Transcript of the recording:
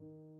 you